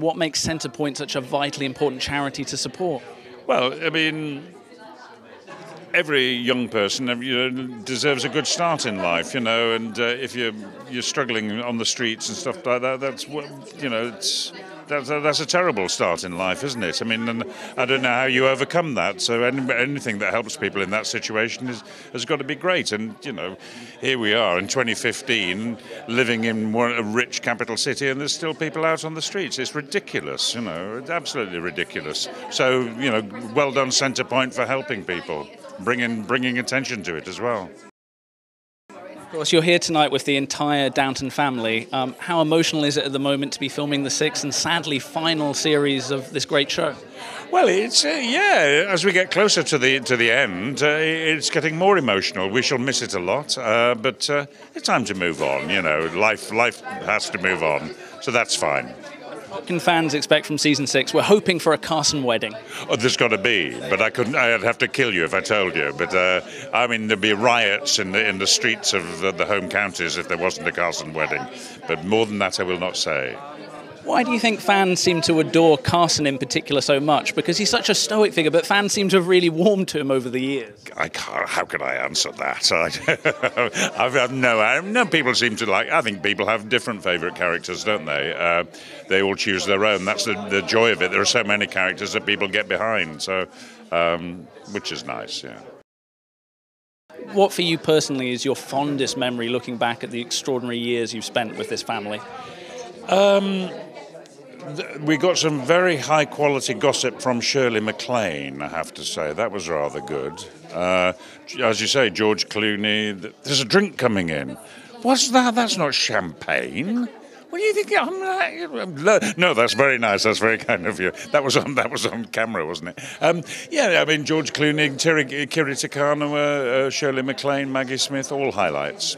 What makes Centrepoint such a vitally important charity to support? Well, I mean, every young person you know, deserves a good start in life, you know. And uh, if you're you're struggling on the streets and stuff like that, that's what you know. It's that's a, that's a terrible start in life, isn't it? I mean, and I don't know how you overcome that. So any, anything that helps people in that situation is, has got to be great. And you know, here we are in 2015, living in one, a rich capital city, and there's still people out on the streets. It's ridiculous, you know, it's absolutely ridiculous. So you know, well done, Centrepoint, for helping people, bringing bringing attention to it as well. Course, you're here tonight with the entire Downton family. Um, how emotional is it at the moment to be filming the sixth and sadly final series of this great show? Well, it's uh, yeah. As we get closer to the to the end, uh, it's getting more emotional. We shall miss it a lot, uh, but uh, it's time to move on. You know, life life has to move on, so that's fine. What can fans expect from season six? We're hoping for a Carson wedding. Oh, there's got to be, but I couldn't. I'd have to kill you if I told you. But uh, I mean, there'd be riots in the in the streets of the, the home counties if there wasn't a Carson wedding. But more than that, I will not say. Why do you think fans seem to adore Carson in particular so much? Because he's such a stoic figure, but fans seem to have really warmed to him over the years. I can't. How can I answer that? I, I've, no. I, no. People seem to like. I think people have different favourite characters, don't they? Uh, they all choose their own. That's the, the joy of it. There are so many characters that people get behind. So, um, which is nice. Yeah. What for you personally is your fondest memory looking back at the extraordinary years you've spent with this family? Um, we got some very high quality gossip from Shirley MacLaine, I have to say. That was rather good. Uh, as you say, George Clooney, there's a drink coming in. What's that? That's not champagne. What do you think? I'm no, that's very nice. That's very kind of you. That was on that was on camera, wasn't it? Um, yeah, I mean George Clooney, Terry, Kiri Te Kanawa, uh, Shirley MacLaine, Maggie Smith, all highlights.